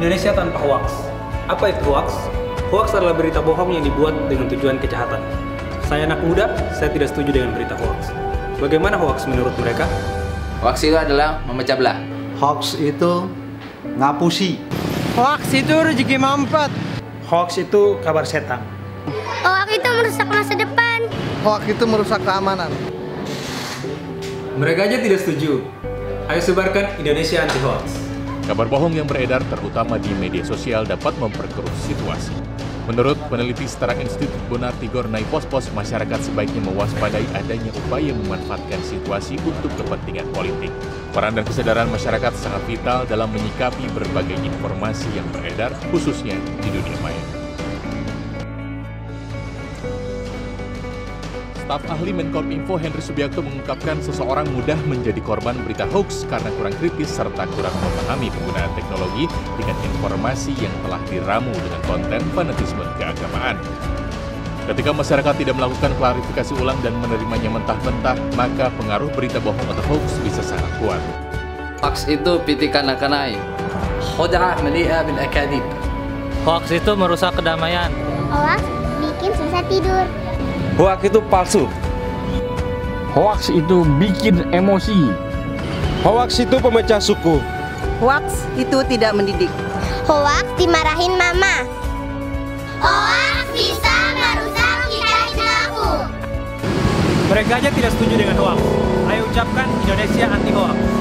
Indonesia tanpa hoax. Apa itu hoax? Hoax adalah berita bohong yang dibuat dengan tujuan kejahatan. Saya anak muda, saya tidak setuju dengan berita hoax. Bagaimana hoax menurut mereka? Hoax itu adalah memecah belah. Hoax itu ngapusi. Hoax itu rezeki mampet. Hoax itu kabar setan. Hoax itu merusak masa depan. Hoax itu merusak keamanan. Mereka aja tidak setuju. Ayo sebarkan Indonesia anti hoax. Kabar bohong yang beredar terutama di media sosial dapat memperkeruh situasi. Menurut peneliti Setara Institut Bonar Tigor Naipospos, masyarakat sebaiknya mewaspadai adanya upaya memanfaatkan situasi untuk kepentingan politik. Peran dan kesadaran masyarakat sangat vital dalam menyikapi berbagai informasi yang beredar, khususnya di dunia maya. Staf ahli Menkominfo Henry Subiakto mengungkapkan seseorang mudah menjadi korban berita hoax karena kurang kritis serta kurang memahami penggunaan teknologi dengan informasi yang telah diramu dengan konten fanatisme keagamaan. Ketika masyarakat tidak melakukan klarifikasi ulang dan menerimanya mentah-mentah, maka pengaruh berita bohong atau hoax bisa sangat kuat. Hoax itu pitikan akanai. Khud'ah meli'a bil akadib. Hoax itu merusak kedamaian. Hoax bikin susah tidur. Hoax itu palsu. Hoax itu bikin emosi. Hoax itu pemecah suku. Hoax itu tidak mendidik. Hoax dimarahin mama. Hoax bisa merusak cita-cita aku. Mereka aja tidak setuju dengan hoax. Ayo ucapkan Indonesia anti hoax.